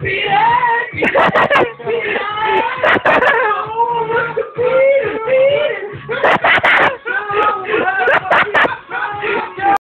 Peter!